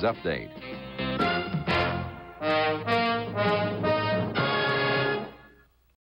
Update.